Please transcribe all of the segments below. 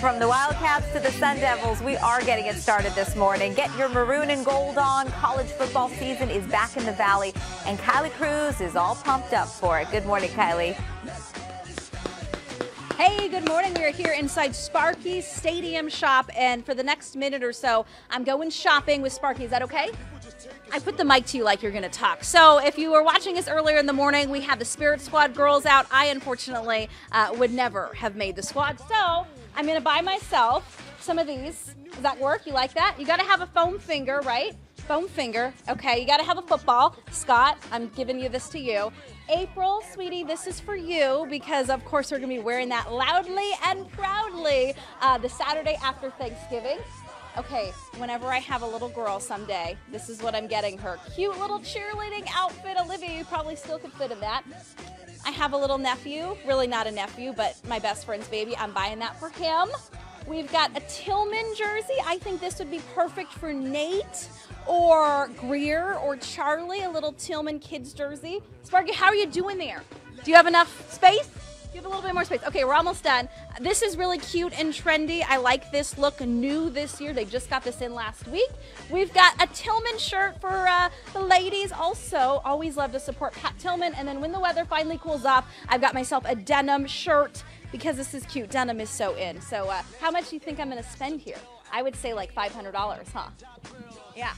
From the Wildcats to the Sun Devils, we are getting it started this morning. Get your maroon and gold on. College football season is back in the Valley, and Kylee Cruz is all pumped up for it. Good morning, Kylee. Hey, good morning. We are here inside Sparky's Stadium Shop, and for the next minute or so, I'm going shopping with Sparky. Is that okay? I put the mic to you like you're going to talk. So, if you were watching us earlier in the morning, we have the Spirit Squad girls out. I unfortunately uh, would never have made the squad. So, I'm going to buy myself some of these. Does that work? You like that? You got to have a foam finger, right? Foam finger. Okay, you got to have a football. Scott, I'm giving you this to you. April, sweetie, this is for you because, of course, we're to be wearing that loudly and proudly uh, the Saturday after Thanksgiving. Okay, whenever I have a little girl someday, this is what I'm getting her. Cute little cheerleading outfit. Olivia, you probably still could fit in that. I have a little nephew, really not a nephew, but my best friend's baby. I'm buying that for him. We've got a Tillman jersey. I think this would be perfect for Nate or Greer or Charlie, a little Tillman kids jersey. Sparky, how are you doing there? Do you have enough space? You have a little bit more space. Okay, we're almost done. This is really cute and trendy. I like this look new this year. They just got this in last week. We've got a Tillman shirt for uh, the ladies. Also, always love to support Pat Tillman. And then when the weather finally cools off, I've got myself a denim shirt because this is cute. Denim is so in. So uh, how much do you think I'm going to spend here? I would say like $500, huh? Yeah.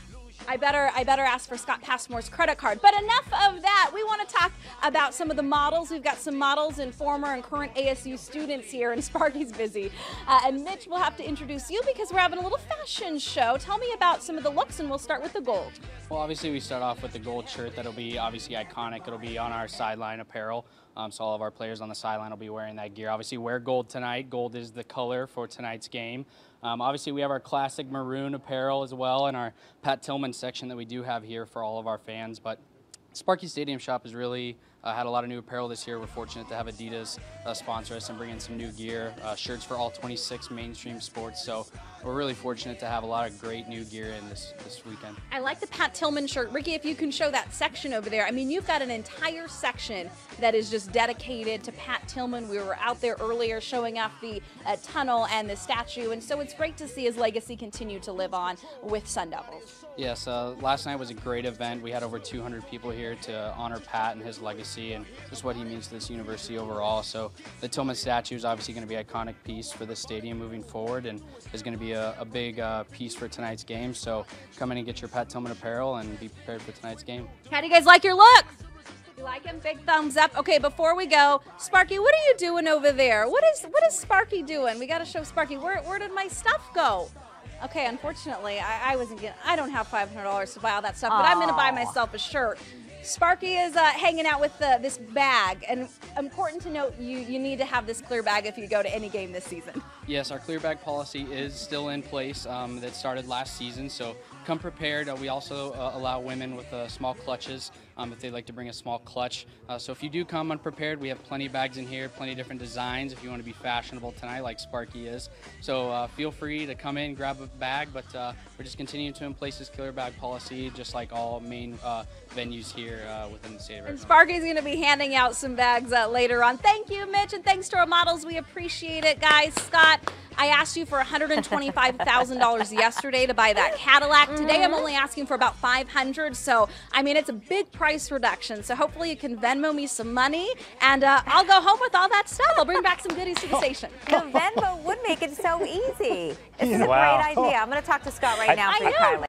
I better I better ask for Scott Pasmore's credit card. But enough of that. We want to talk about some of the models. We've got some models and former and current ASU students here, and Sparky's busy. Uh, and Mitch we'll have to introduce you because we're having a little fashion show. Tell me about some of the looks, and we'll start with the gold. Well, obviously we start off with the gold shirt. That'll be obviously iconic. It'll be on our sideline apparel. Um, so all of our players on the sideline will be wearing that gear. Obviously, wear gold tonight. Gold is the color for tonight's game. Um, obviously, we have our classic maroon apparel as well, and our Pat Tillman section that we do have here for all of our fans. But Sparky Stadium Shop is really uh, had a lot of new apparel this year. We're fortunate to have Adidas uh, sponsor us and bring in some new gear, uh, shirts for all 26 mainstream sports. So we're really fortunate to have a lot of great new gear in this, this weekend. I like the Pat Tillman shirt. Ricky, if you can show that section over there. I mean, you've got an entire section that is just dedicated to Pat Tillman. We were out there earlier showing off the uh, tunnel and the statue, and so it's great to see his legacy continue to live on with Sun Devils. Yes, uh, last night was a great event. We had over 200 people here to honor Pat and his legacy and just what he means to this university overall. So the Tillman statue is obviously going to be an iconic piece for the stadium moving forward and is going to be a, a big uh, piece for tonight's game. So come in and get your Pat Tillman apparel and be prepared for tonight's game. How do you guys like your look? You like him? Big thumbs up. Okay, before we go, Sparky, what are you doing over there? What is what is Sparky doing? We got to show Sparky. Where where did my stuff go? Okay, unfortunately, I, I wasn't getting. I don't have five hundred dollars to buy all that stuff, but I'm going to buy myself a shirt. Sparky is uh, hanging out with uh, this bag, and important to note, you you need to have this clear bag if you go to any game this season. Yes, our clear bag policy is still in place. Um, that started last season, so come prepared. Uh, we also uh, allow women with uh, small clutches um, if they'd like to bring a small clutch. Uh, so if you do come unprepared, we have plenty of bags in here, plenty of different designs if you want to be fashionable tonight like Sparky is. So uh, feel free to come in, grab a bag, but uh, we're just continuing to in place this clear bag policy just like all main venues here within the state of Arizona. And Sparky's going to be handing out some bags later on. Thank you, Mitch, and thanks to our models. We appreciate it, guys. Scott, I asked you for $125,000 yesterday to buy that Cadillac. Today I'm only asking for about 500. So, I mean, it's a big price reduction. So hopefully you can Venmo me some money and uh, I'll go home with all that stuff. I'll bring back some goodies to the station. The Venmo would make it so easy. This is a great idea. I'm going to talk to Scott right now for you, Kylee.